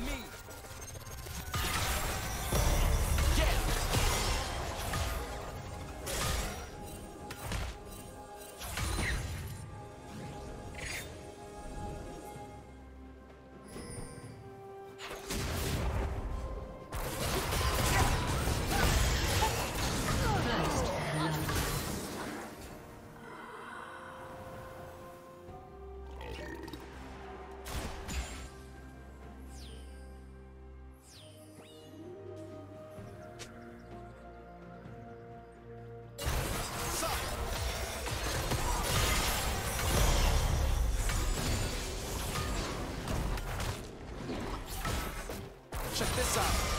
me. this up.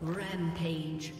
Rampage.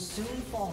Soon fall.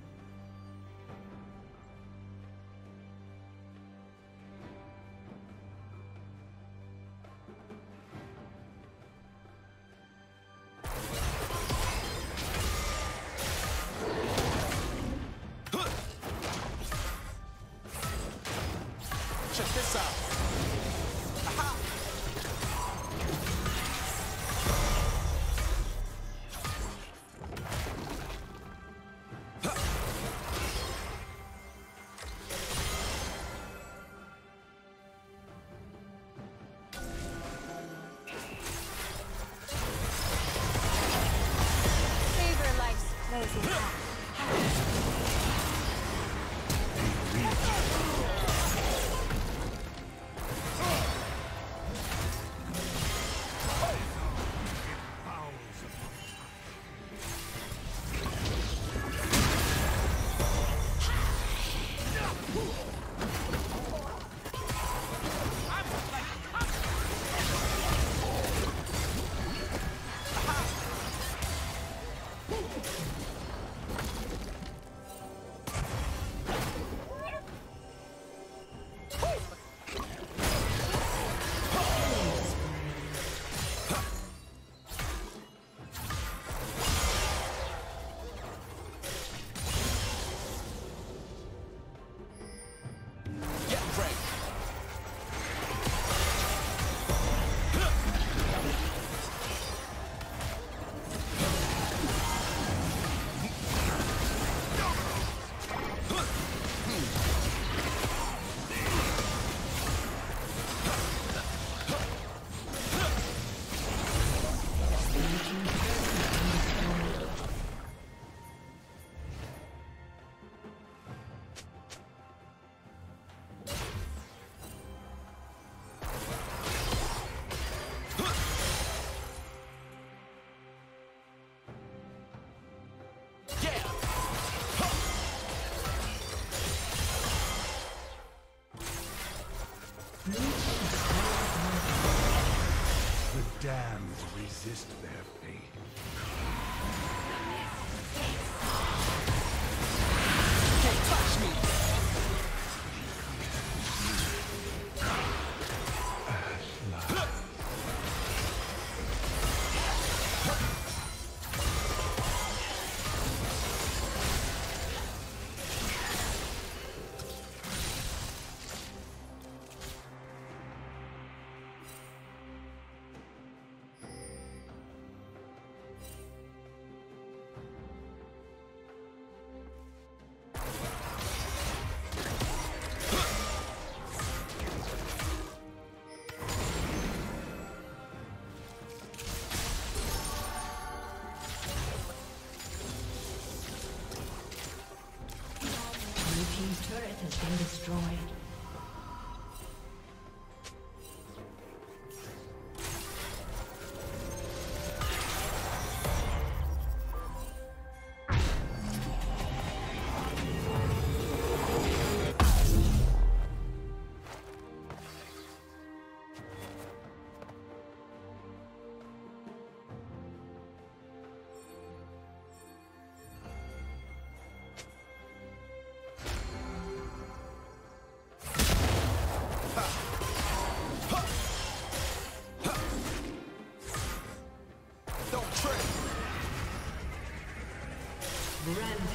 Resist their been destroyed.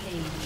Rampage.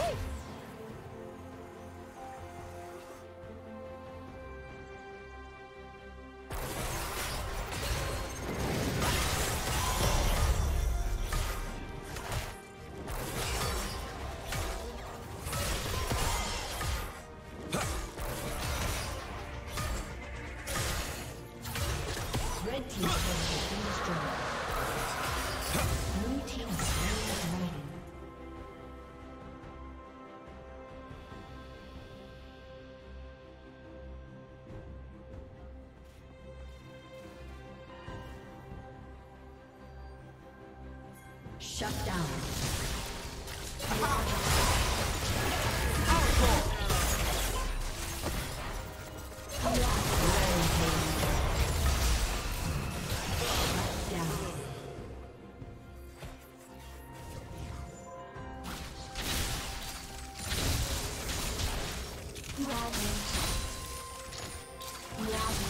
Red Shut down. Down.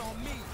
On me.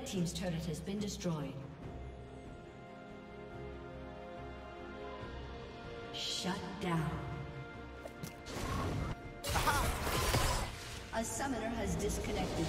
Red Team's turret has been destroyed. Shut down. A summoner has disconnected.